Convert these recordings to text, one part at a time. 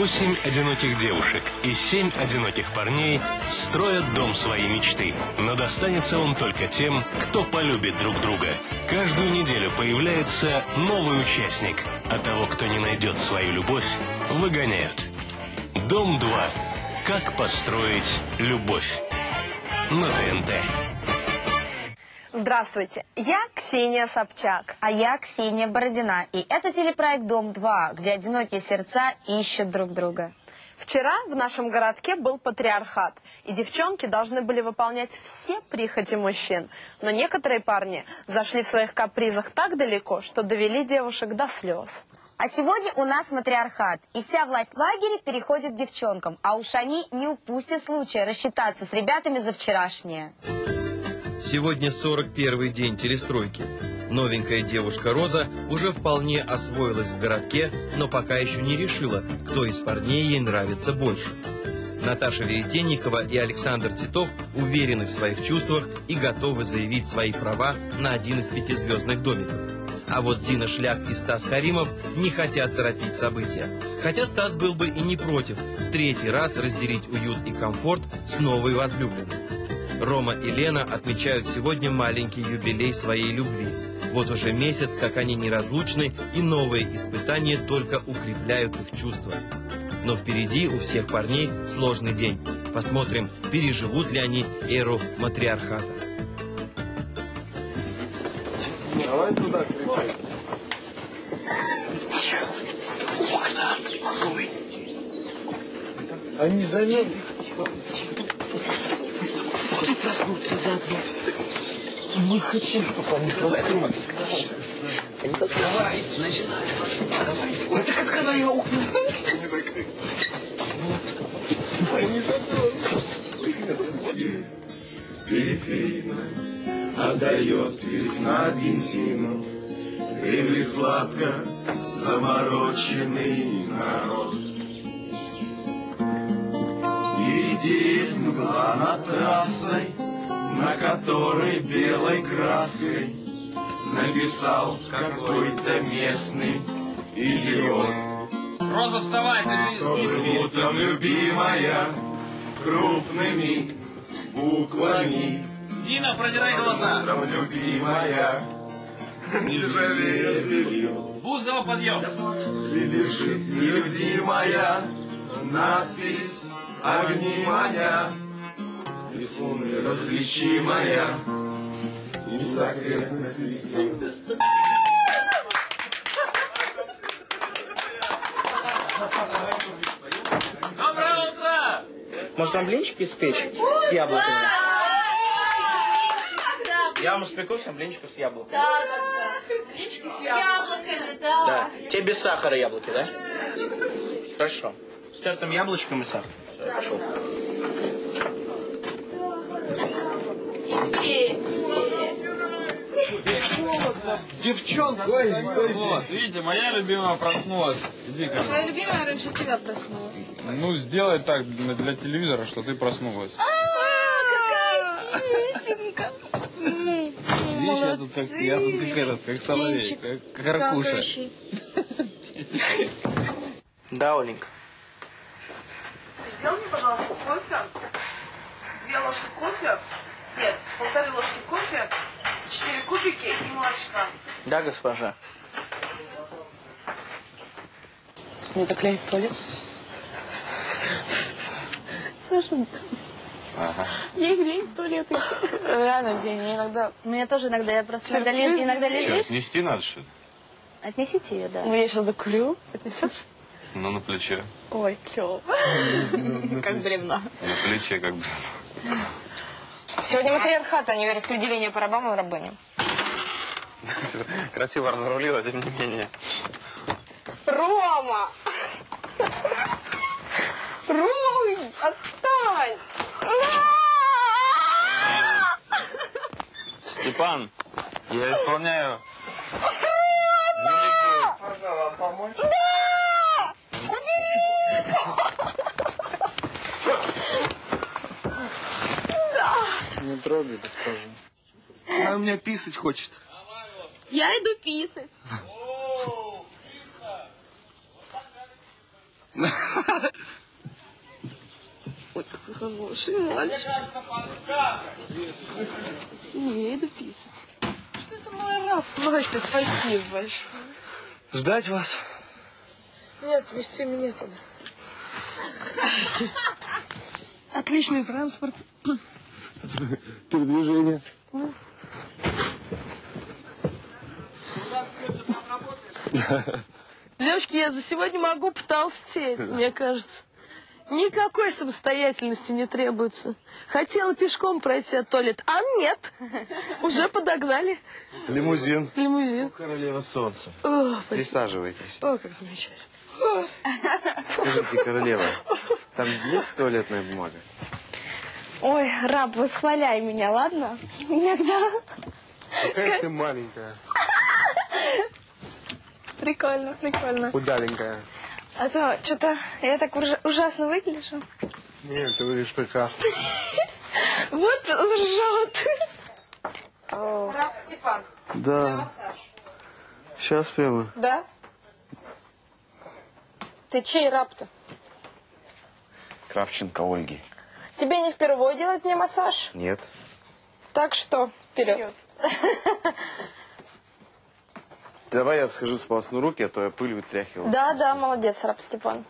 Дом 2. Восемь одиноких девушек и семь одиноких парней строят дом своей мечты. Но достанется он только тем, кто полюбит друг друга. Каждую неделю появляется новый участник, а того, кто не найдет свою любовь, выгоняют. Дом 2. Как построить любовь. На ТНТ. Здравствуйте, я Ксения Собчак. А я Ксения Бородина. И это телепроект «Дом-2», где одинокие сердца ищут друг друга. Вчера в нашем городке был патриархат, и девчонки должны были выполнять все прихоти мужчин. Но некоторые парни зашли в своих капризах так далеко, что довели девушек до слез. А сегодня у нас матриархат, и вся власть в лагере переходит к девчонкам, а уж они не упустят случая рассчитаться с ребятами за вчерашнее. Сегодня 41-й день телестройки. Новенькая девушка Роза уже вполне освоилась в городке, но пока еще не решила, кто из парней ей нравится больше. Наташа Веретенникова и Александр Титов уверены в своих чувствах и готовы заявить свои права на один из пятизвездных домиков. А вот Зина Шляк и Стас Каримов не хотят торопить события. Хотя Стас был бы и не против в третий раз разделить уют и комфорт с новой возлюбленной. Рома и Лена отмечают сегодня маленький юбилей своей любви. Вот уже месяц, как они неразлучны, и новые испытания только укрепляют их чувства. Но впереди у всех парней сложный день. Посмотрим, переживут ли они эру матриархата. Давай туда кричать. Они замерзли. проснуться заодно. Мы хотим, чтобы они проснулись. Давай, начинай. Давай. Ой, так когда я окна не закрыт. Они Периферийно отдает весна бензину. Кремли сладко замороченный народ. И редеет мгла над трассой, на которой белой краской написал какой-то местный идиот. Роза, вставай, ты спи. утром, любимая, крупными буквами. Зина, продирай глаза. Утром, любимая, не жалея. Бузова, подъем. И лежит нелюдимая надпись «Огни маня». Из луны различимая из окрестностей. Доброе утро. Может, вам блинчики испечь с яблоками? Я вам испеку всем блинчиков с яблоками. С яблоками, да. Да. Тебе без сахара яблоки, да? Хорошо. С тертым яблочком и сахар. Все, я пошел. Девчонка. Вот, видите, моя любимая проснулась. Иди-ка. Твоя любимая раньше тебя проснулась. Ну, сделай так для, для телевизора, что ты проснулась. какая висенька. Видишь, я тут как, я тут как этот, как соловей, как. Какающий. Да, Оленька. Сделай мне, пожалуйста, кофе. Две ложки кофе. Нет, полторы ложки кофе, четыре кубики и молочка. Да, госпожа. Мне так лень в туалет. Слышно? Мне лень в туалет идти. Реально лень. Я иногда... Мне тоже иногда, я просто иногда, ли- иногда лежишь. Отнести надо что-то? Отнесите ее, да. Ну, я сейчас докурю. Отнесешь? Ну, на плече. Ой, клево. Как бревно. На плече как бы. Сегодня матриархат, а не распределение по рабам и рабыням. Красиво разрулила, тем не менее. Рома! Рома, отстань! Степан, я исполняю Не трогай госпожу. Она у меня писать хочет. Я иду писать. Ой, какой хороший мальчик. Не, я иду писать. Что это мой раб? Вася, спасибо большое. Ждать вас? Нет, вести меня туда. Отличный транспорт. Передвижение. Девочки, я за сегодня могу потолстеть, мне кажется. Никакой самостоятельности не требуется. Хотела пешком пройти от туалет, а нет. Уже подогнали Лимузин. лимузин. Королева солнца. О. Присаживайтесь. О, как замечательно. Скажите, королева, там есть туалетная бумага? Ой, раб, восхваляй меня, ладно? Иногда. Какая ты маленькая, Прикольно, прикольно. удаленькая. А то что-то я так ужа- ужасно выгляжу. Нет, ты выглядишь прекрасно. Вот лжет. Раб Степан. Да. Сейчас прямо. Да? Ты чей раб-то? Кравченко Ольги. Тебе не впервые делать мне массаж? Нет. Так что, вперед. Давай я схожу сполосну руки, а то я пыль вытряхивал. Да, да, молодец, раб Степан.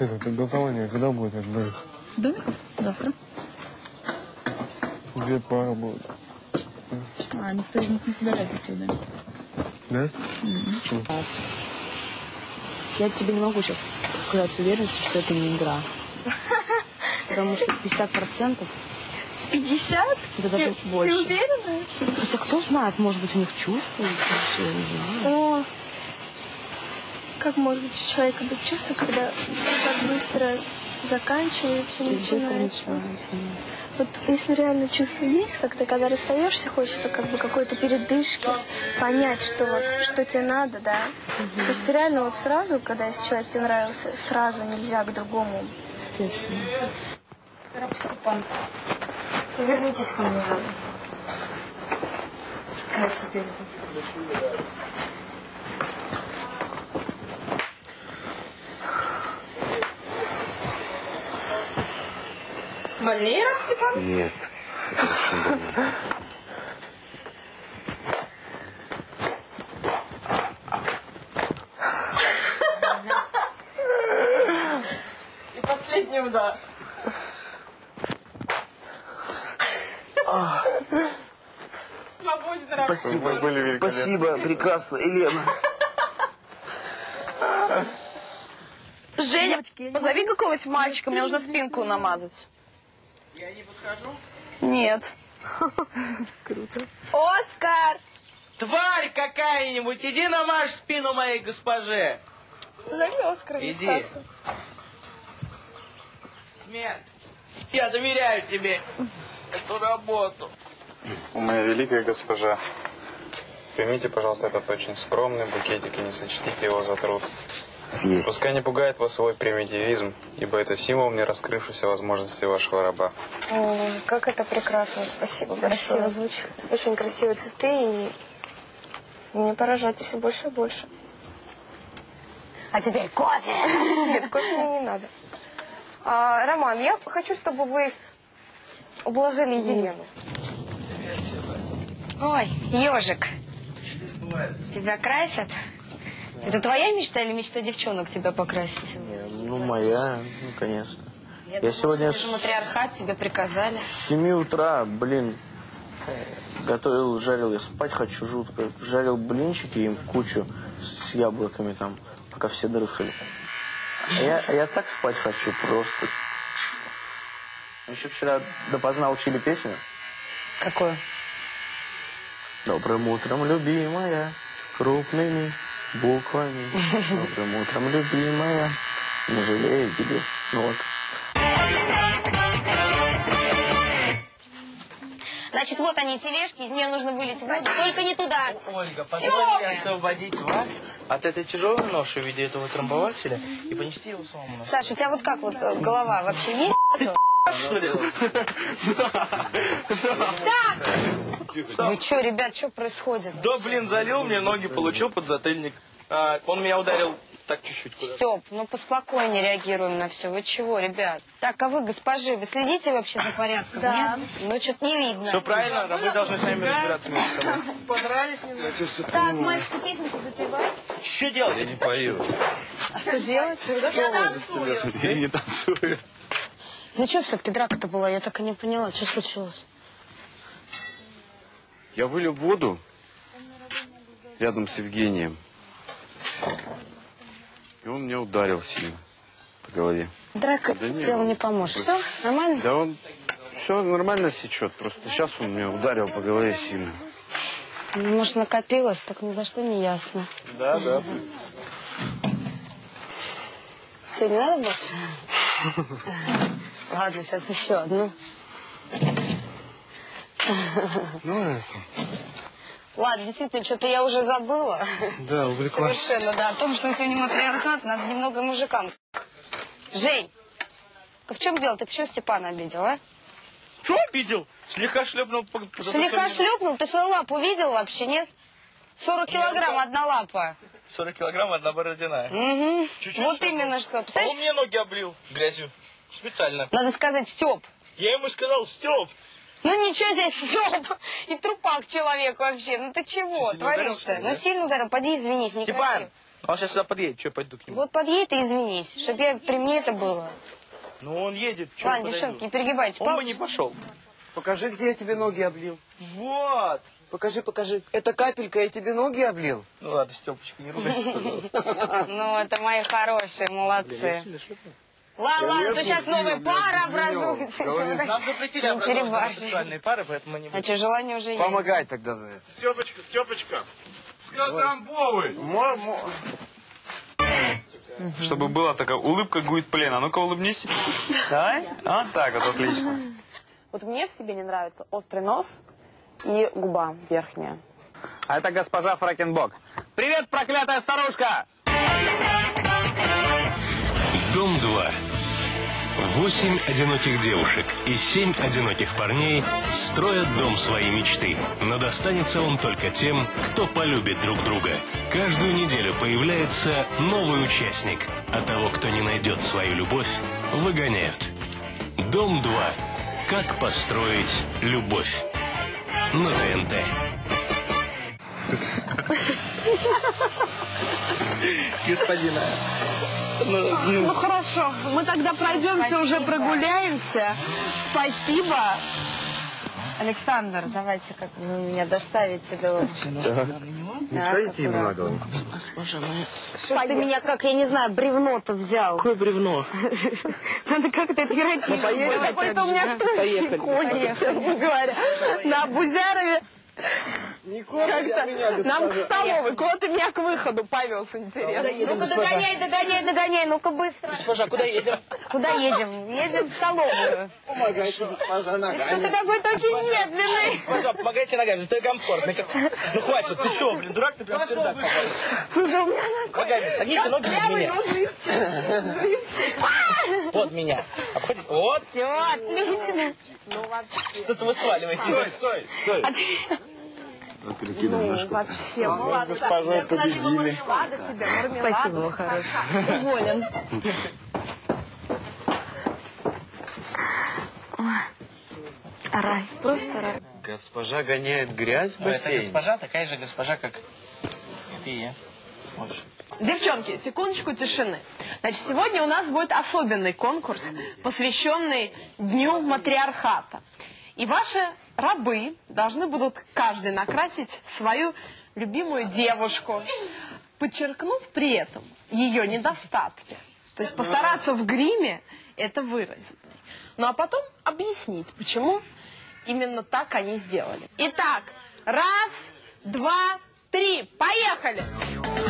Это салоне, когда будет? Да, завтра. Две пары будут. А, никто из них не собирается идти, да? Да? Я тебе не могу сейчас сказать с уверенностью, что это не игра. Потому что 50% 50? это даже Ты больше. уверена? Хотя кто знает, может быть, у них чувства, я не знаю. О, как может быть у человека быть чувство, когда все так быстро заканчивается, начинается? Вот если реально чувство есть, как-то когда расстаешься, хочется как бы какой-то передышки, понять, что вот, что тебе надо, да. То есть реально вот сразу, когда если человек тебе нравился, сразу нельзя к другому. Естественно. Раб Степан, повернитесь ко мне задом. Какая суперка. Больнее, раб Степан? Нет. это очень больно. И последний удар. Свободен, раб Спасибо, были великолепны. Спасибо, прекрасно, Елена. Женя, позови какого-нибудь мальчика, мне нужно спинку намазать. Я не подхожу? Нет. Оскар! Тварь какая-нибудь, иди намажь спину моей госпоже. Зови Оскара, не Иди. Стаса. Смерть. Я доверяю тебе эту работу. Моя великая госпожа, примите, пожалуйста, этот очень скромный букетик и не сочтите его за труд. Съесть. Пускай не пугает вас свой примитивизм, ибо это символ не раскрывшейся возможности вашего раба. Ой, как это прекрасно, спасибо большое. Красиво звучит. Очень красивые цветы, и мне поражаете все больше и больше. А теперь кофе. Нет, кофе мне не надо. А, Роман, я хочу, чтобы вы ублажили Елену. Ой, ежик. Тебя красят? Это твоя мечта или мечта девчонок тебя покрасить? Ну, моя, ну, конечно. Я, Я думала, сегодня что матриархат, тебе приказали. С 7 утра, блин, готовил, жарил, я спать хочу жутко. Жарил блинчики им кучу с яблоками там, пока все дрыхали. А я, а я так спать хочу просто. Еще вчера допоздна учили песню. Какую? Добрым утром, любимая, крупными буквами. Добрым утром, любимая, не жалею тебе нот. Значит, вот они, тележки, из нее нужно вылить воду. Только не туда. Ольга, позвольте освободить вас от этой тяжелой ноши в виде этого трамбователя и понести его самому. Саша, у тебя вот как вот э, голова вообще есть? что ли? Вы что, ребят, что происходит? Да, блин, залил мне ноги, получил подзатыльник. А, он меня ударил так чуть-чуть. Степ, ну поспокойнее реагируем на все. Вы чего, ребят? Так, а вы, госпожи, вы следите вообще за порядком? Да. Нет? Ну, что-то не видно. Все правильно, а вы должны сами разбираться между собой. Подрались немного. Так, мальчики, песенку запевай. Что делать? Я не пою. А что делать? Я танцую. Я не танцую. За что все-таки драка-то была? Я так и не поняла, что случилось? Я вылил воду рядом с Евгением. И он меня ударил сильно по голове. Драка Да не, делу ну, не поможет. Все, нормально? Да он все нормально сечет. Просто сейчас он меня ударил по голове сильно. Ну, может, накопилось, так ни за что не ясно. Да, да. Не надо больше? Ладно, сейчас еще одну. Ну, Эса. Ладно, действительно, что-то я уже забыла. Да, увлеклась. Совершенно, да. О том, что сегодня матриархат, надо немного мужикам. Жень, в чем дело? Ты почему Степана обидел, а? Что обидел? Слегка шлепнул. по- по- Слегка шлепнул? Ты свою лапу видел вообще, нет? 40 килограмм одна лапа. 40 килограмм, одна бородиная. Угу. Чуть-чуть Вот шлепнул. именно что. Представляешь, он мне ноги облил грязью. Специально. надо сказать, Степ. Я ему сказал, Степ, Ну ничего здесь, Степ. И трупак человек вообще. Ну ты чего ударил, творишь-то? Ну сильно ударил. Поди извинись, некрасиво. Степан, он сейчас сюда подъедет, что я пойду к нему? Вот подъедь и извинись, чтобы я при мне это было. Ну он едет, что Ладно, девчонки, не перегибайте Он бы не пошел. Покажи, где я тебе ноги облил. Вот. Покажи, покажи. Это капелька, я тебе ноги облил. Ну ладно, Степочка, не ругайся, пожалуйста. Ну, это мои хорошие, молодцы. Ладно, ладно, то сейчас новая пара образуется. Нам запретили образовывать сексуальные пары, поэтому мы не А будем. что, желание уже есть? Помогай тогда за это. Степочка, Степочка. Скотамбовый. Чтобы была такая улыбка гуит плена. А ну-ка улыбнись. Давай. Вот так вот, отлично. Вот мне в себе не нравится острый нос и губа верхняя. А это госпожа Фракенбок. Привет, проклятая старушка! Дом 2. Восемь одиноких девушек и семь одиноких парней строят дом своей мечты. Но достанется он только тем, кто полюбит друг друга. Каждую неделю появляется новый участник, а того, кто не найдет свою любовь, выгоняют. Дом 2. Как построить любовь. На ТНТ. Господина. Ну хорошо, мы тогда пройдемся, уже прогуляемся. Спасибо. Александр, давайте как вы меня доставите до... Не ставите ему на голову? Что ж ты меня, как, я не знаю, бревно-то взял? Какое бревно? Надо как-то это эротично. поехали? Какой-то у меня тощий конь, честно говоря. На Бузярове. Как-то нам к столовой. Куда ты меня к выходу повез, интересно? Ну-ка догоняй, догоняй, догоняй, ну-ка быстро. Госпожа, куда едем? Куда едем? Едем в столовую. Помогайте, госпожа, Что-то какой-то очень медленный. Госпожа, помогайте ногами, зато комфортно. Ну хватит, ты что, блин, дурак, ты прям пердак. Слушай, у меня Ногами, согните ноги под меня. Под меня. Обходи. Вот. Все, отлично. Что-то вы сваливаете. Стой, стой. Ну, вообще, молодца. госпожа, победили. Мармелада тебе, мармелада. Спасибо, мой хороший. Уволен. Рай, просто рай. Госпожа гоняет грязь в А Это бассейн. госпожа, такая же госпожа, как ты и я. Вот. Девчонки, секундочку тишины. Значит, сегодня у нас будет особенный конкурс, посвященный Дню матриархата. И ваши рабы должны будут каждый накрасить свою любимую девушку, подчеркнув при этом ее недостатки. То есть постараться в гриме это выразить. Ну а потом объяснить, почему именно так они сделали. Итак, раз, два, три, поехали!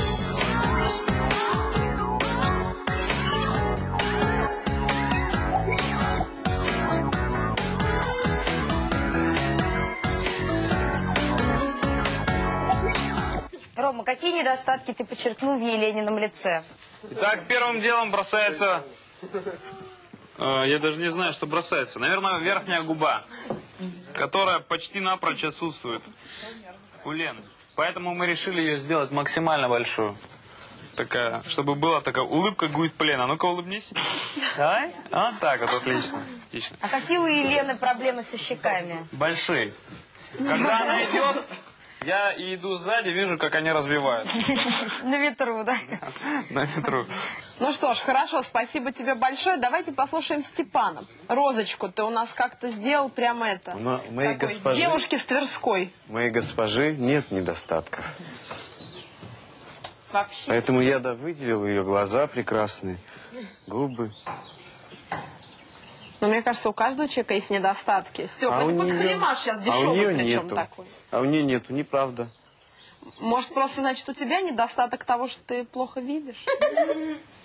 Рома, какие недостатки ты подчеркнул в Еленином лице? Итак, первым делом бросается... э, Я даже не знаю, что бросается. Наверное, верхняя губа, которая почти напрочь отсутствует у Лены. Поэтому мы решили ее сделать максимально большую. такая, чтобы была такая улыбка Гуитплена. Ну-ка улыбнись. Давай. Вот так вот, отлично. Отлично. А какие у Елены проблемы со щеками? Большие. Когда она идет, я и иду сзади, вижу, как они развиваются На ветру, да? на ветру. Ну что ж, хорошо, спасибо тебе большое. Давайте послушаем Степана. Розочку ты у нас как-то сделал прямо это. Но у моей такой госпожи, Девушки с Тверской. моей госпожи нет недостатков. Вообще. Поэтому я да выделил ее глаза прекрасные, губы. Но мне кажется, у каждого человека есть недостатки. Степа, А у это неё- подхалимаш сейчас а у дешевый нее причем нету. такой. А у нее нету, неправда. Может, просто, значит, у тебя недостаток того, что ты плохо видишь?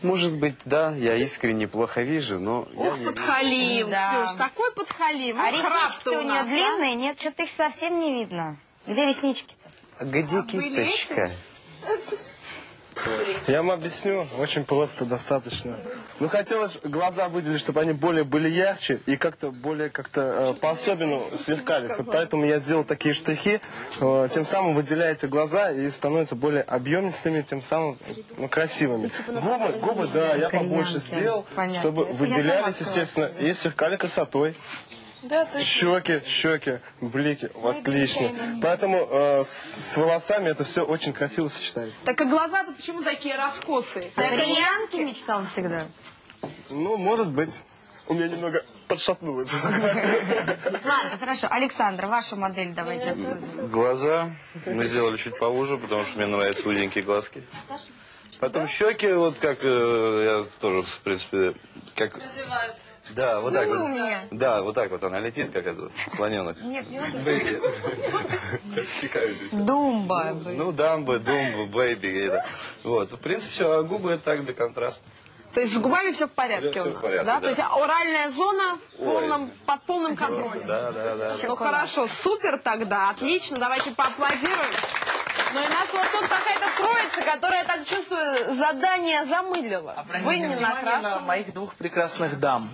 Может быть, да, я искренне плохо вижу, но не подхалим, Да. Ксюш, такой подхалим. А реснички-то храп-то у нее а? длинные? Нет, что-то их совсем не видно. Где реснички-то? А где кисточка? Я вам объясню, очень просто, достаточно. Ну, хотелось глаза выделить, чтобы они более были ярче и как-то более как-то э, по-особенному сверкались. Вот поэтому я сделал такие штрихи, э, тем самым выделяете глаза и становятся более объемистыми, тем самым ну, красивыми. Губы, губы, да, я побольше сделал, чтобы выделялись, естественно, и сверкали красотой. Да, Щеки, щеки, блики, отлично. Поэтому э, с, с волосами это все очень красиво сочетается. Так и глаза-то почему такие раскосые? Ты о мечтал всегда? Ну, может быть. У меня немного подшатнулось. Ладно, хорошо. Александр, вашу модель давайте обсудим. Глаза мы сделали чуть поуже, потому что мне нравятся узенькие глазки. Потом щеки, вот как э, я тоже, в принципе, как... Развиваются. Да, вот так вот. Да, вот так вот она летит, как этот слоненок. Нет, не надо. Думба. Ну, дамба, думба, бэйби. Вот, в принципе, все, а губы это так для контраста. То есть с губами все в порядке Да, всё у нас, порядке, да? да. То есть оральная зона в Ой. полном, под полным контролем. Да, да, да. Ну хорошо, супер тогда, отлично, давайте поаплодируем. Ну и нас вот тут какая-то троица, которая, я так чувствую, задание замылила. Вы Обратите не внимание на накрашены. моих двух прекрасных дам.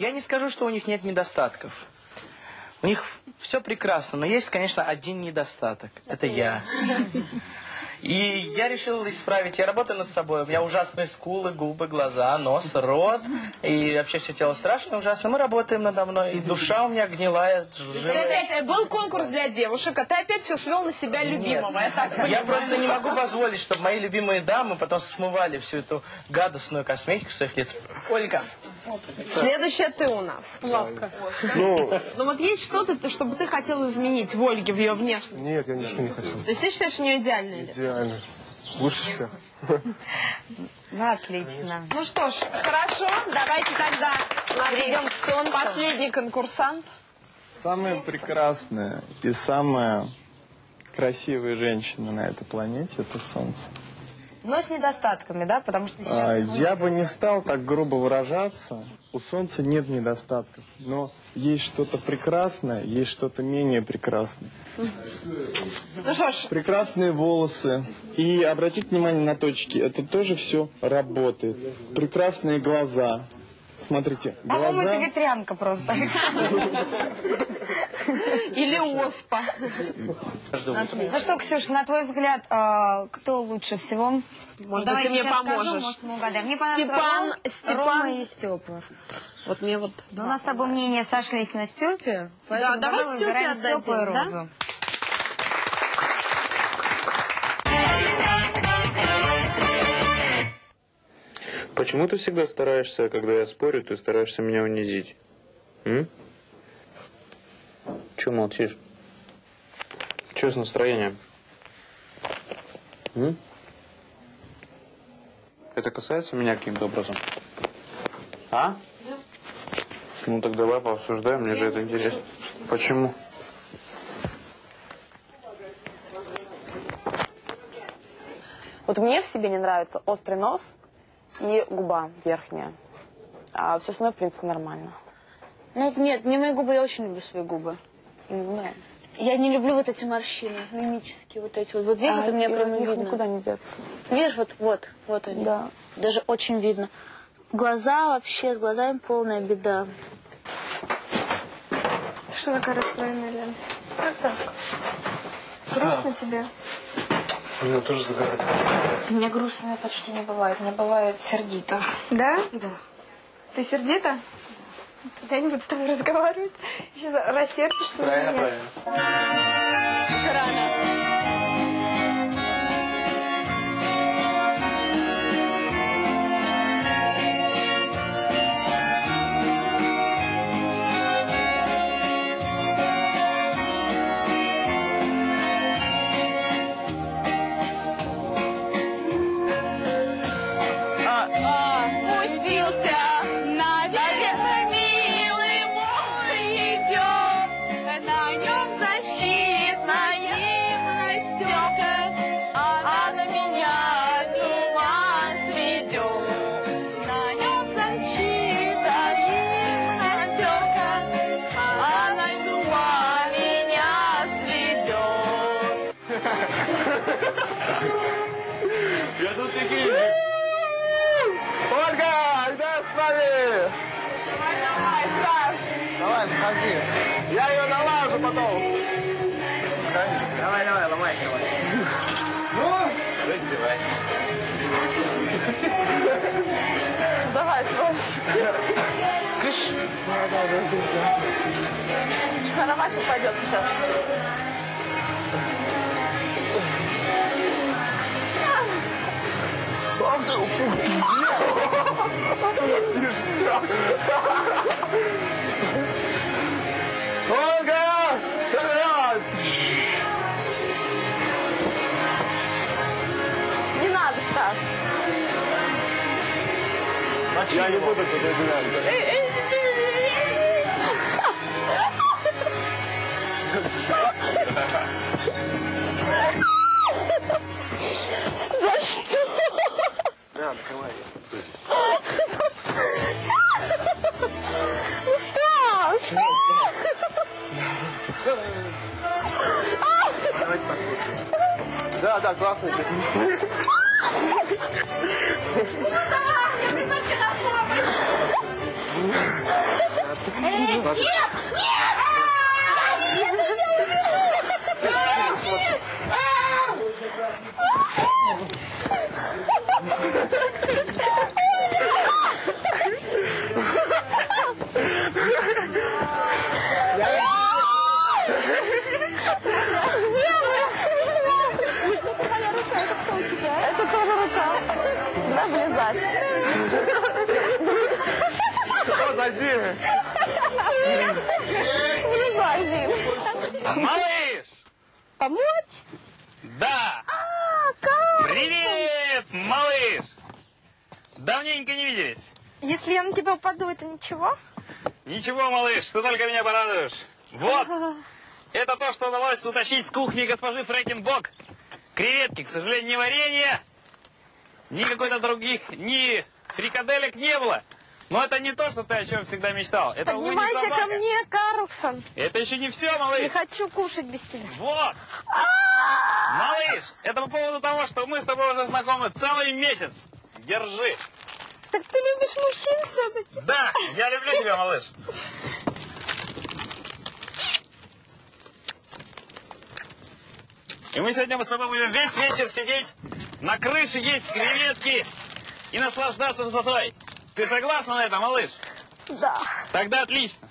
Я не скажу, что у них нет недостатков. У них все прекрасно, но есть, конечно, один недостаток. Это я. И я решил исправить. Я работаю над собой. У меня ужасные скулы, губы, глаза, нос, рот. И вообще все тело страшно, ужасно. Мы работаем надо мной. И душа у меня гнилая, Ты жирная. опять, был конкурс для девушек, а ты опять все свел на себя любимого. Я так Я просто не могу позволить, чтобы мои любимые дамы потом смывали всю эту гадостную косметику своих лиц. Ольга. Следующая ты у нас. Лавка. Ну, Ну вот есть что-то, ты- чтобы ты хотел изменить в Ольге, в ее внешности? нет, я ничего не хотел. То есть ты считаешь, у нее идеальное лицо? Идеально. Лучше всех. Ну, отлично. Ну что ж, хорошо, давайте тогда Перейдем к солнцу. Последний конкурсант. Самая прекрасная и самая красивая женщина на этой планете – это Солнце. Но с недостатками, да? Потому что сейчас... А, я бы не стал так грубо выражаться. У Солнца нет недостатков, но есть что-то прекрасное, есть что-то менее прекрасное. Ну что ж, Прекрасные волосы. И обратите внимание на точки. Это тоже все работает. Прекрасные глаза. Смотрите, По-моему, глаза... это ветрянка просто, или оспа. Ну что, Ксюш, на твой взгляд, а, кто лучше всего? Может Давай ты мне поможешь. может, мы угадаем. Мне Степан, Степан. И Степа. Вот мне вот... Да у нас с тобой мнения сошлись на Степе, Да, давай Степе отдадим, да? Почему ты всегда стараешься, когда я спорю, ты стараешься меня унизить? М? Чего молчишь? Че с настроением? М? Это касается меня каким-то образом? А? Ну так давай пообсуждаем, мне же это интересно. Почему? Вот мне в себе не нравится острый нос и губа верхняя. А все остальное, в принципе, нормально. Ну, нет, не мои губы, я очень люблю свои губы. Ну, Я не люблю вот эти морщины, мимические вот эти вот. Вот здесь А, вот у меня них видно. никуда не деться. Видишь, вот, вот, вот они. Да. Даже очень видно. Глаза вообще, с глазами полная беда. Что такое расстроенная, Лен? Как так? Грустно тебе? Мне тоже загорать. Мне грустно почти не бывает. Мне бывает сердито. Да? Да. Ты сердита? Тогда я не буду с тобой разговаривать. Сейчас рассердишься на меня. Еще рано. Такие. Ольга, иди с нами! Давай, Стас. Давай, сходи. Я ее налажу потом. Давай, давай, ломай его. Ну, раздевайся. Давай, сволочь. Кыш. Она мать упадет сейчас. Ты, что? Ольга! Не надо, Стас. Я не буду сюда глянуть. За Давайте послушаем. Да, да, классная песня. Нет! Нет! Это тоже рука. Да, влезать. Подожди. Влезай, Дим. Малыш! Помочь? Да! А, как? Привет, малыш! Давненько не виделись. Если я на тебя упаду, это ничего? Ничего, малыш, ты только меня порадуешь. Вот, это то, что удалось утащить с кухни госпожи Фрэкенбок. Креветки, к сожалению, не варенье, ни какой-то других, ни фрикаделек не было. Но это не то, что ты о чем всегда мечтал. Это увы, не Поднимайся ко мне, Карлсон. Это еще не все, малыш. Не хочу кушать без тебя. Вот! Малыш, это по поводу того, что мы с тобой уже знакомы целый месяц. Держи. Так ты любишь мужчин все-таки? Да, я люблю тебя, малыш. И мы сегодня с тобой будем весь вечер сидеть на крыше, есть креветки и наслаждаться высотой. Ты согласна на это, малыш? Да. Тогда отлично.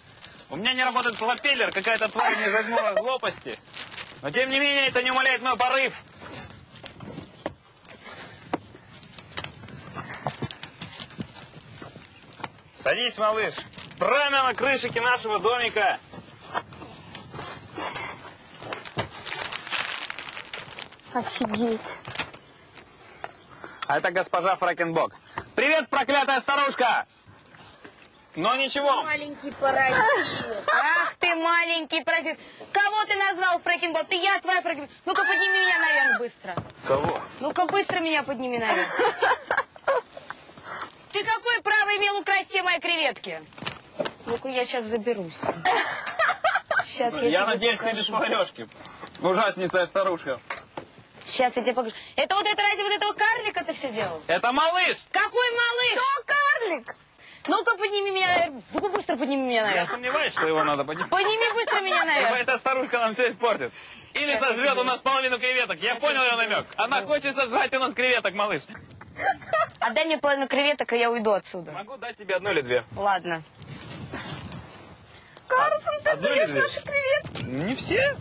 У меня не работает пропеллер, какая-то тварь не загнула глупости. Но тем не менее, это не умаляет мой порыв. Садись, малыш. Прямо на крышике нашего домика. Офигеть. А это госпожа Фрэкенбок. Привет, проклятая старушка! Но ничего. Маленький паразит. Ах ты, маленький паразит. Кого ты назвал Фрэкинбот? Ты я твоя Фрэкинбот. Ну-ка подними меня наверх быстро. Кого? Ну-ка быстро меня подними наверх. Ты какое право имел украсть все мои креветки? Ну-ка я сейчас заберусь. Сейчас я, Я надеюсь, ты покажу. без поварешки. Ужаснейшая старушка. Сейчас я тебе покажу. Это вот это ради вот этого карлика ты все делал? Это малыш! Какой малыш? Кто карлик? Ну-ка подними меня наверх. Ну-ка быстро подними меня Я наверх. сомневаюсь, что его надо поднять. Подними быстро меня наверх. Эта старушка нам все испортит. Или сожрет у нас половину креветок. Я понял ее намек. Она хочет сожрать у нас креветок, малыш. Отдай мне половину креветок, и я уйду отсюда. Могу дать тебе одну или две. Ладно. Карлсон, ты Одну две? наши креветки? Не все.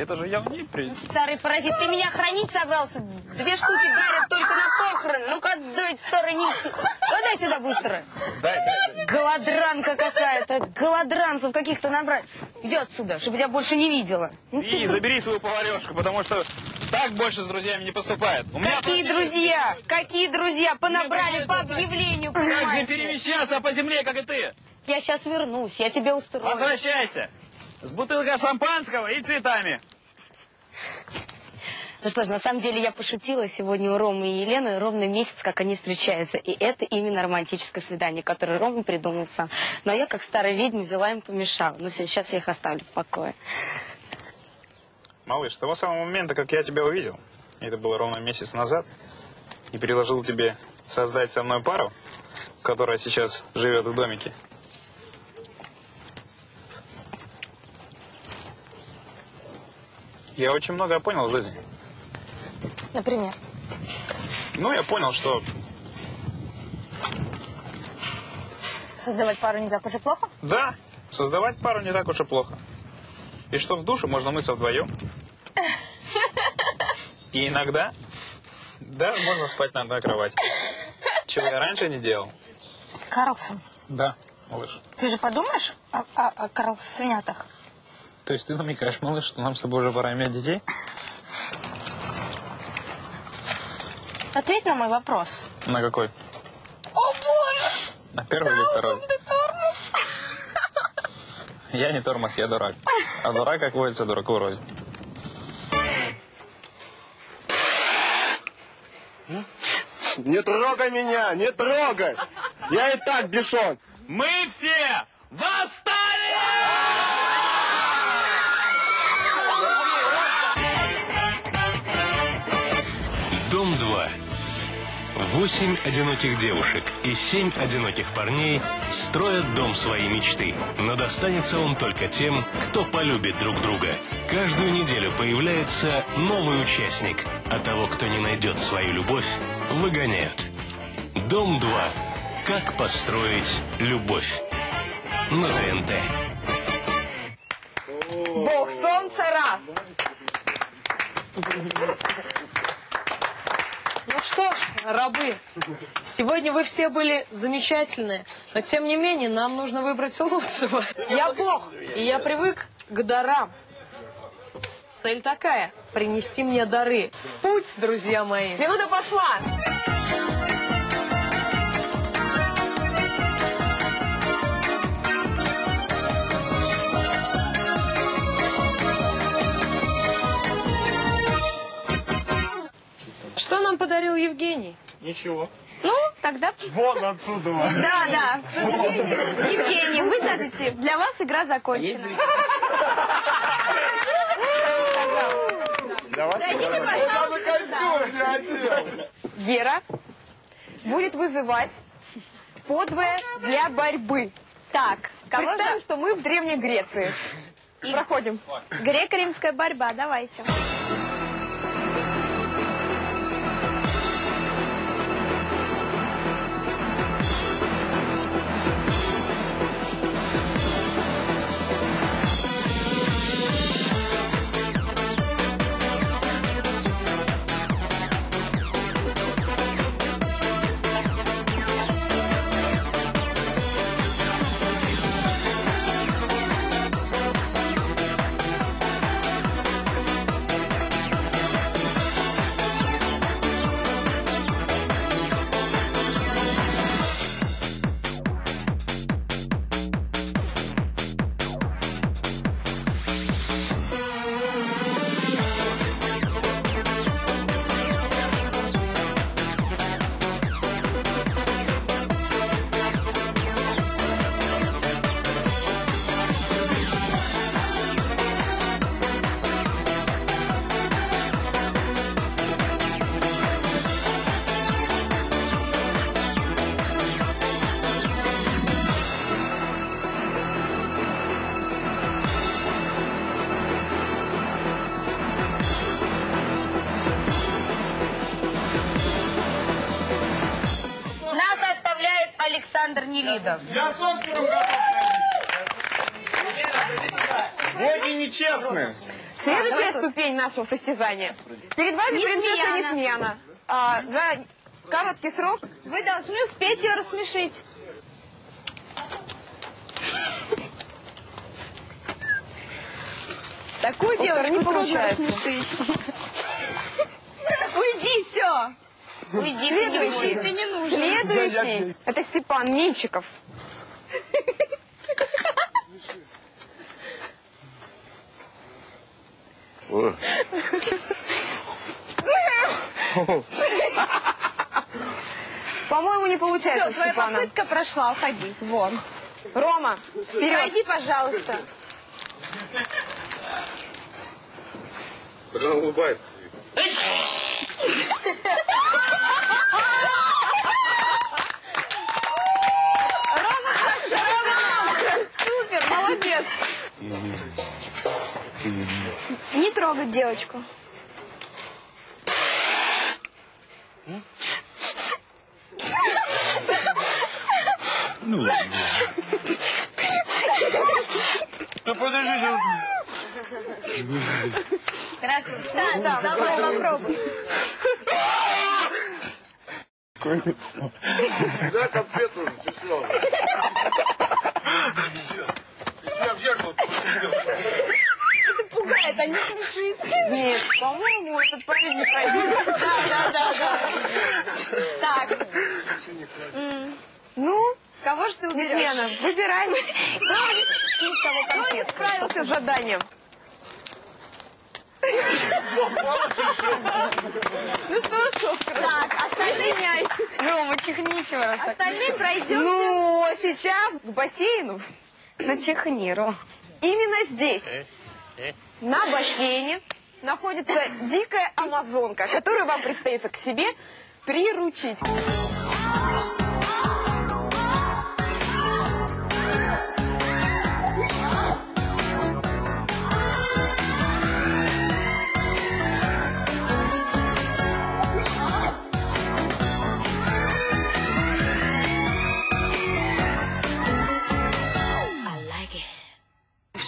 Это же я в ней при... Старый паразит, ты меня хранить собрался? Две штуки дарят только на похороны. Ну-ка, отдай, старый низкий. Подай сюда быстро. Дай, дай. Голодранка какая-то. Голодранцев каких-то набрать. Иди отсюда, чтобы я больше не видела. И забери свою поварешку, потому что так больше с друзьями не поступает. У меня Какие друзья? Какие друзья? Понабрали по объявлению, Как же понимаете? перемещаться по земле, как и ты? Я сейчас вернусь, я тебе устрою. Возвращайся. С бутылкой шампанского и цветами. Ну что ж, на самом деле я пошутила. Сегодня у Ромы и Елены ровно месяц, как они встречаются. И это именно романтическое свидание, которое Рома придумал сам. Но я, как старая ведьма, взяла им помешала. Все, сейчас я их оставлю в покое. Малыш, с того самого момента, как я тебя увидел, это было ровно месяц назад, и предложил тебе создать со мной пару, которая сейчас живет в домике. Я очень много понял в жизни. Например? Ну, я понял, что Создавать пару не так уж и плохо? да, создавать пару не так уж и плохо. И что в душе можно мыться вдвоем. И иногда, да, можно спать на одной кровати. Чего я раньше не делал. Карлсон, Да, малыш. ты же подумаешь о, о, о Карлсонятах? То есть ты намекаешь, малыш, что нам с тобой уже пора иметь детей? Ответь на мой вопрос. На какой? О, боже! На первый или второй? ты тормоз! Я не тормоз, я дурак. А дурак, как водится, дураку рознь. Не трогай меня, не трогай. Я и так бешен. Мы все восстали! Восемь одиноких девушек и семь одиноких парней строят дом своей мечты. Но достанется он только тем, кто полюбит друг друга. Каждую неделю появляется новый участник, а того, кто не найдет свою любовь, выгоняют. Дом 2. Как построить любовь. На ТНТ. Бог солнца Ра. Ну что ж, рабы, сегодня вы все были замечательные, но тем не менее нам нужно выбрать лучшего. Я бог, и я привык к дарам. Цель такая – принести мне дары. Путь, друзья мои. Минута пошла. Что нам подарил Евгений? Ничего. Ну, тогда... Вон отсюда. Да, да, к сожалению. Евгений, вы забудьте, для вас игра закончена. Для вас. Гера будет вызывать подвое для борьбы. Так, Представим, же? что мы в Древней Греции. Проходим. Греко-римская борьба, давайте. Александр Нелидов. Я с Оскаром Боги нечестны. Следующая ступень нашего состязания. Перед вами принцесса Несмеяна. Несмеяна. А, за короткий срок Вы должны успеть ее рассмешить. Такую Оскар, девушку не трудно получается. рассмешить. Уйди, все. Уйди, не Следующий. ты не нужен. Следующий. Это Степан Минчиков. По-моему, не получается, Все, твоя Степана. попытка прошла, уходи. Вон. Рома, вперед. Пройди, пожалуйста. Он улыбается. Супер, молодец. Не трогать девочку. Ну ладно. Да подождите. Хорошо, встань, давай попробуй. Да, конфету уже, число. Я в зеркало Это пугает, а не смешит. Нет, по-моему, этот парень не пройдет. Да, да, да, да. Так. М, Ну, Кого же ты уберешь? Несмена, выбирай. Из того конфет. Справился с заданием. Ну что, с Оскаром? Так, остальные... Извиняй. Рома, чихни еще раз. Остальные пройдемте. Ну, сейчас к бассейну. Ну, чихни, Ром. Именно здесь, на бассейне, находится дикая амазонка, которую вам предстоит к себе приручить.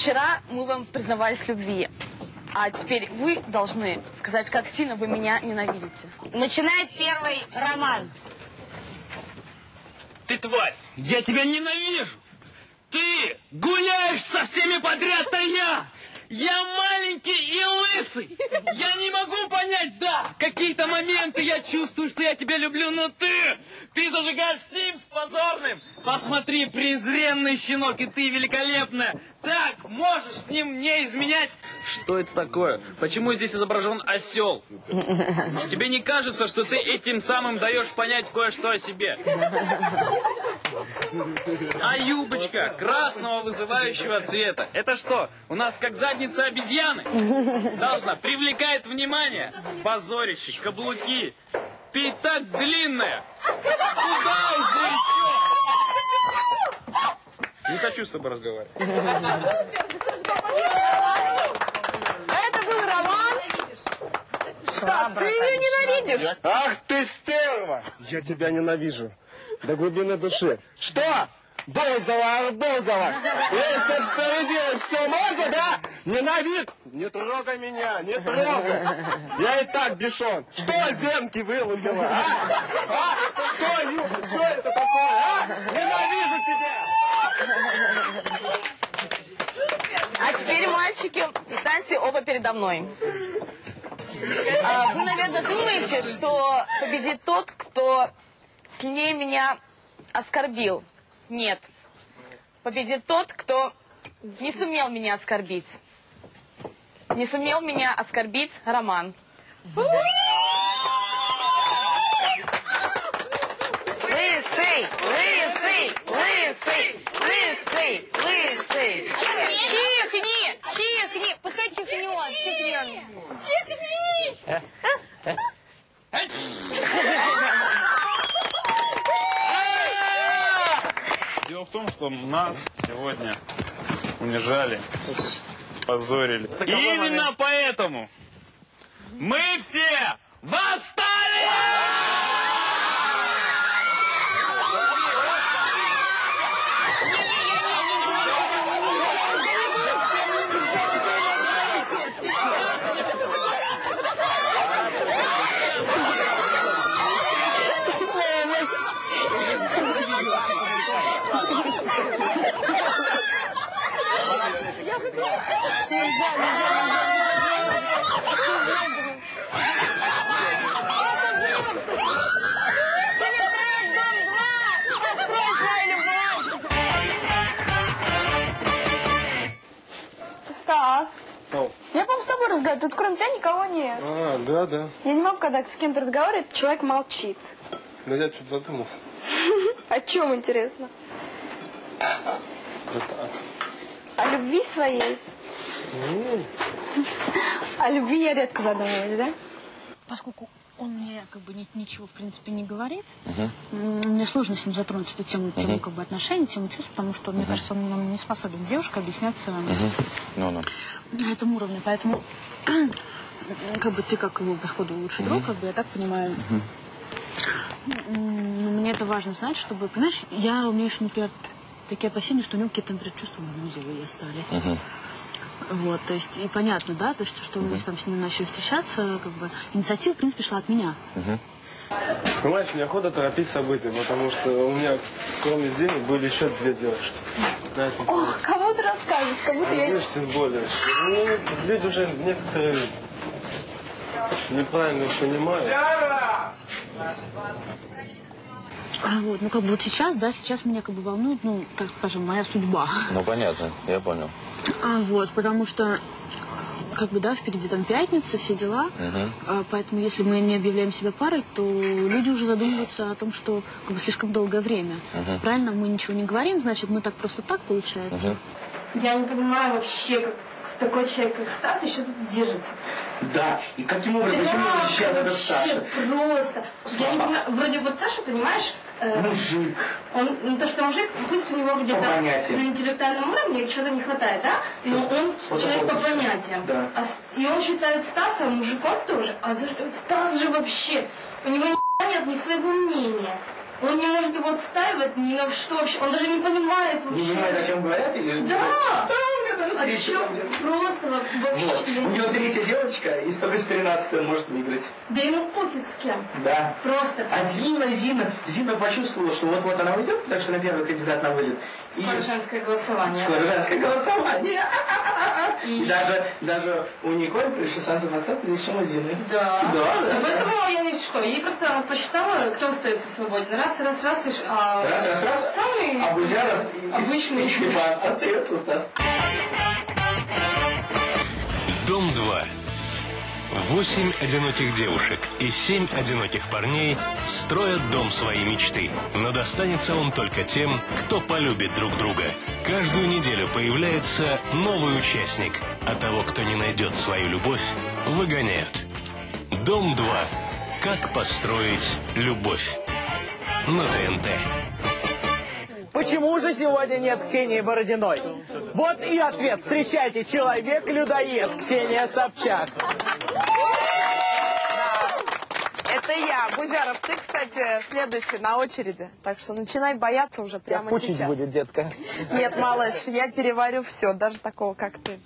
Вчера мы вам признавались в любви. А теперь вы должны сказать, как сильно вы меня ненавидите. Начинает первый роман. Ты тварь! Я тебя ненавижу! Ты гуляешь со всеми подряд, а я! Я маленький и лысый! Я не могу понять, да, какие-то моменты я чувствую, что я тебя люблю, но ты, ты зажигаешь ним, с позорным! Посмотри, презренный щенок, и ты великолепная! Так, можешь с ним не изменять? Что это такое? Почему здесь изображен осел? Тебе не кажется, что ты этим самым даешь понять кое-что о себе? А юбочка красного вызывающего цвета. Это что, у нас как задница обезьяны? Должна, привлекает внимание. Позорище, каблуки. Ты и так длинная. Куда уже еще? Не хочу с тобой разговаривать. Это был роман. Стас, ты ее ненавидишь? Ах ты стерва! Я тебя ненавижу. До глубины души. Что? Бозова, Бозова! Если спереди все можно, да? Ненавид! Не трогай меня, не трогай! Я и так бешен. Что зенки вылупила, а? А? Что, Ю? Что это такое, а? Ненавижу тебя! А теперь, мальчики, встаньте оба передо мной. А, Вы, наверное, думаете, что победит тот, кто сильнее меня оскорбил. Нет. Победит тот, кто не сумел меня оскорбить. Не сумел меня оскорбить Роман. Лысый, лысый, лысый, лысый, лысый. Чихни! Чихни! Пускай чихни он, чихни он. Чихни! Дело в том, что нас сегодня унижали, позорили. А Именно поэтому мы все восстали! Стас, Ау. я, по-моему, с тобой разговариваю. Тут кроме тебя никого нет. А, да, да. Я не могу, когда с кем-то разговаривает, человек молчит. Да я что-то задумался. О чем, интересно? Да так. О любви своей. О любви я редко задумываюсь, да? Поскольку он мне как бы ни- ничего, в принципе, не говорит, м, мне сложно с ним затронуть эту тему, тему Мгм. как бы отношений, тему чувств, потому что, мне кажется, он нам не способен с девушкой объясняться Ну, ну. на этом уровне. Поэтому, как бы ты как его, походу, лучший друг, как бы, я так понимаю, м, мне это важно знать, чтобы, понимаешь, я, у меня еще, например, такие опасения, что у него какие-то, например, чувства и остались. Вот, то есть, и понятно, да, то, что, что мы там с ним начали встречаться, как бы, инициатива, в принципе, шла от меня. Понимаешь, неохота торопить события, потому что у меня, кроме денег, были еще две девушки. На этом Ох, кому ты будто А я... Видишь, тем более. Ну, люди уже некоторые неправильно понимают. А вот, ну как бы вот сейчас, да, сейчас меня как бы волнует, ну, как скажем, моя судьба. Ну, понятно, я понял. А вот, потому что, как бы, да, впереди там пятница, все дела. Мгм. А, поэтому, если мы не объявляем себя парой, то люди уже задумываются о том, что как бы слишком долгое время. Мгм. Правильно, мы ничего не говорим, значит, мы так просто так получается. Я не понимаю вообще, как такой человек, как Стас, еще тут держится. Да, и каким образом, почему Да, он защищает этот вообще Саша? просто. Я не понимаю, вроде вот Саша, понимаешь, Мужик. он, ну, то, что мужик, пусть у него где-то на интеллектуальном уровне чего-то не хватает, да? Но он Вот человек по понятиям. Да. А и он считает Стаса мужиком тоже. А Стас же вообще, у него ни нет ни своего мнения. Он не может его отстаивать ни на что вообще. Он даже не понимает вообще. Не понимает, о чем говорят? Или... Да! Да, ко мне. Просто во- вообще. Вот. У него третья девочка, и только с 13 он может выиграть. Да ему пофиг с кем. Да. Просто. А Зина, Зина, Зина почувствовала, что вот-вот она уйдет, потому что на первый кандидат на вылет. И Скоро женское голосование. скоро женское голосование. И- И даже, даже у Николь пришли шансы здесь, чем у Зины. Да. Да, да, Поэтому да. я ведь что, ей просто она посчитала, кто остается свободен. Раз, раз, раз, и а, Раз, раз, раз. Самый А Бузяров и- обычный. и Степан. А ты это, Стас. Дом 2. Восемь одиноких девушек и семь одиноких парней строят дом своей мечты. Но достанется он только тем, кто полюбит друг друга. Каждую неделю появляется новый участник, а того, кто не найдет свою любовь, выгоняют. Дом 2. Как построить любовь. На ТНТ. Почему же сегодня нет Ксении Бородиной? Вот и ответ. Встречайте, человек-людоед Ксения Собчак. Это я, Бузяров. Ты, кстати, следующий на очереди. Так что начинай бояться уже прямо Пучить сейчас. будет, детка. Нет, малыш, я переварю все, даже такого, как ты.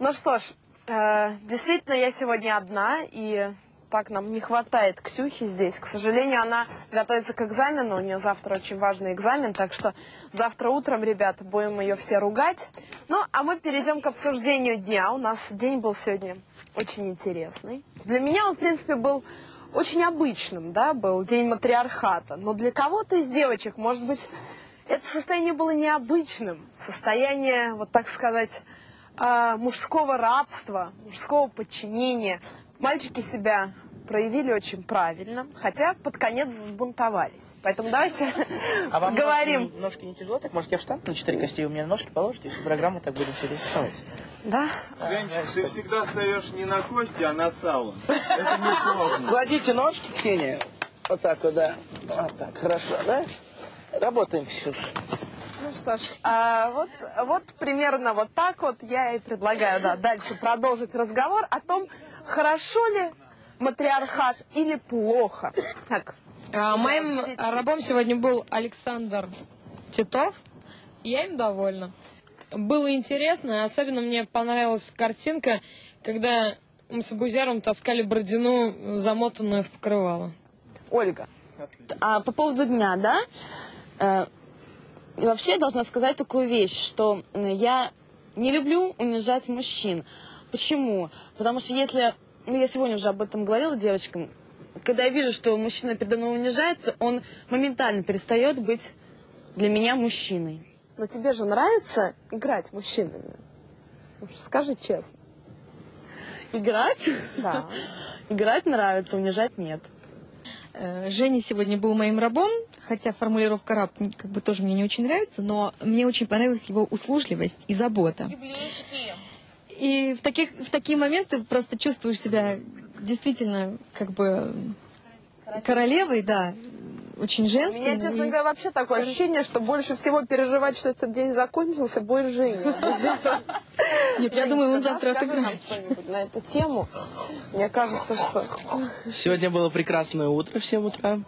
Ну что ж, э, действительно, я сегодня одна, и так нам не хватает Ксюхи здесь. К сожалению, она готовится к экзамену, у нее завтра очень важный экзамен, так что завтра утром, ребята, будем ее все ругать. Ну, а мы перейдем к обсуждению дня. У нас день был сегодня очень интересный. Для меня он, в принципе, был очень обычным, да, был день матриархата. Но для кого-то из девочек, может быть, это состояние было необычным. Состояние, вот так сказать, а, мужского рабства, мужского подчинения. Мальчики себя проявили очень правильно, хотя под конец взбунтовались. Поэтому давайте А вам говорим. Ножки, ножки не тяжело? Так, может, я встану на четыре кости, и вы мне ножки положите, и программу так будем все рисовать. Да? Женщина, ты всегда встаешь не на кости, а на сало. Это не сложно. Кладите ножки, Ксения. Вот так вот, да. Вот так, хорошо, да? Работаем, Ксюша. Ну что ж, а вот, вот примерно вот так вот я и предлагаю да, дальше продолжить разговор о том, хорошо ли матриархат или плохо. Так, А, моим рабом сегодня был Александр Титов. Я им довольна. Было интересно, особенно мне понравилась картинка, когда мы с Абузяром таскали Бородину, замотанную в покрывало. Ольга. А по поводу дня, да? И вообще я должна сказать такую вещь, что я не люблю унижать мужчин. Почему? Потому что если, ну я сегодня уже об этом говорила девочкам, когда я вижу, что мужчина передо мной унижается, он моментально перестает быть для меня мужчиной. Но тебе же нравится играть мужчинами? Ну, скажи честно. Играть? Да. Играть нравится, унижать нет. Э, Женя сегодня был моим рабом, хотя формулировка раб как бы тоже мне не очень нравится, но мне очень понравилась его услужливость и забота. И в, таких, в такие моменты просто чувствуешь себя действительно как бы королевой, да, очень У женственной. меня, честно говоря, вообще такое ощущение, что больше всего переживать, что этот день закончился, будет Женя. Нет, я думаю, он завтра Скажи нам отыграет. что-нибудь на эту тему. Мне кажется, что... Сегодня было прекрасное утро в 7 утра.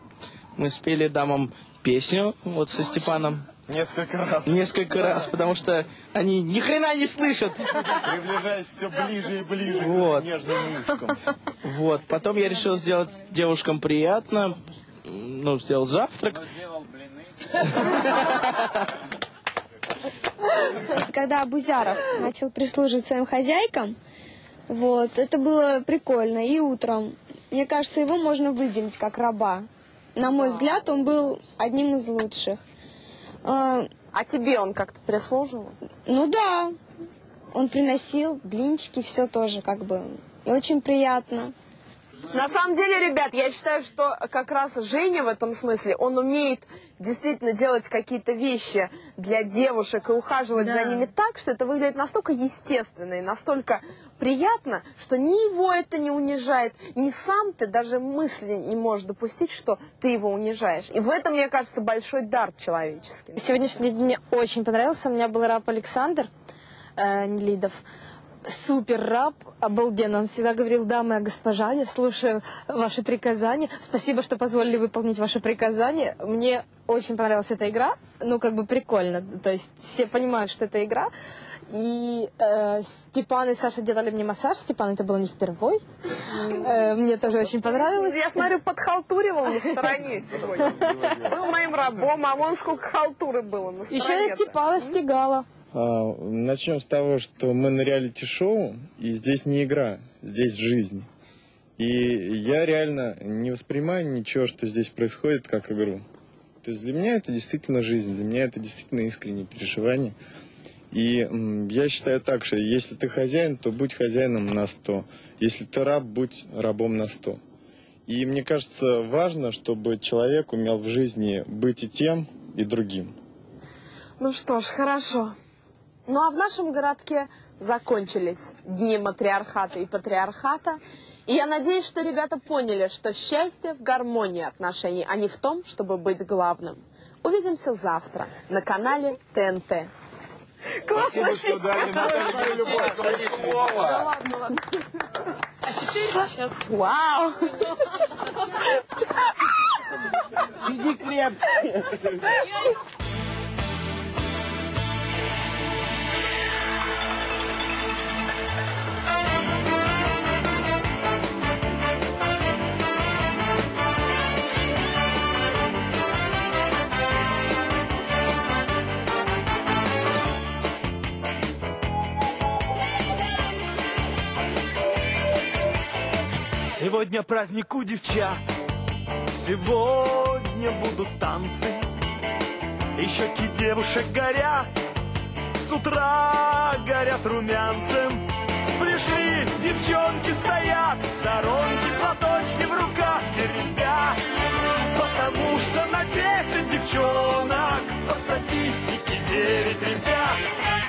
Мы спели дамам песню вот со Степаном. Несколько раз. Несколько раз, потому что они ни хрена не слышат. Приближаясь все ближе и ближе Вот. к нежным ушкам. Вот. Потом я решил сделать девушкам приятно. Ну, сделал завтрак. Когда Бузяров начал прислуживать своим хозяйкам, вот, это было прикольно. И утром, мне кажется, его можно выделить как раба. На мой взгляд, он был одним из лучших. А А тебе он как-то прислуживал? Ну да, он приносил блинчики, все тоже как бы. И очень приятно. На самом деле, ребят, я считаю, что как раз Женя в этом смысле, он умеет действительно делать какие-то вещи для девушек и ухаживать Да. за ними так, что это выглядит настолько естественно и настолько приятно, что ни его это не унижает, ни сам ты даже мысли не можешь допустить, что ты его унижаешь. И в этом, мне кажется, большой дар человеческий. Сегодняшний день мне очень понравился. У меня был раб Александр э, Нелидов. Супер раб, обалденно. Он всегда говорил, да, моя госпожа, я слушаю ваши приказания. Спасибо, что позволили выполнить ваши приказания. Мне очень понравилась эта игра. Ну, как бы прикольно. То есть все понимают, что это игра. И э, Степан и Саша делали мне массаж. Степан это был не впервой. Э, мне тоже очень понравилось. Я смотрю, подхалтуривал на стороне сегодня. Был моим рабом, а вон сколько халтуры было на стороне. Еще я Степана стегала. А, начнем с того, что мы на реалити-шоу, и здесь не игра, здесь жизнь. И я реально не воспринимаю ничего, что здесь происходит, как игру. То есть для меня это действительно жизнь, для меня это действительно искренние переживания. И я считаю так, что если ты хозяин, то будь хозяином на 100. Если ты раб, будь рабом на 100. И мне кажется, важно, чтобы человек умел в жизни быть и тем, и другим. Ну что ж, хорошо. Ну а в нашем городке закончились дни матриархата и патриархата. И я надеюсь, что ребята поняли, что счастье в гармонии отношений, а не в том, чтобы быть главным. Увидимся завтра на канале ТНТ. Классно Спасибо, что дали на дорогую любовь. Да ладно, ладно. А теперь сейчас... Вау! Сиди крепко. Сегодня праздник у девчат, сегодня будут танцы. И щеки девушек горят, с утра горят румянцем. Пришли, девчонки стоят, в сторонке платочки в руках теребя. Потому что на 10 девчонок по статистике 9 ребят.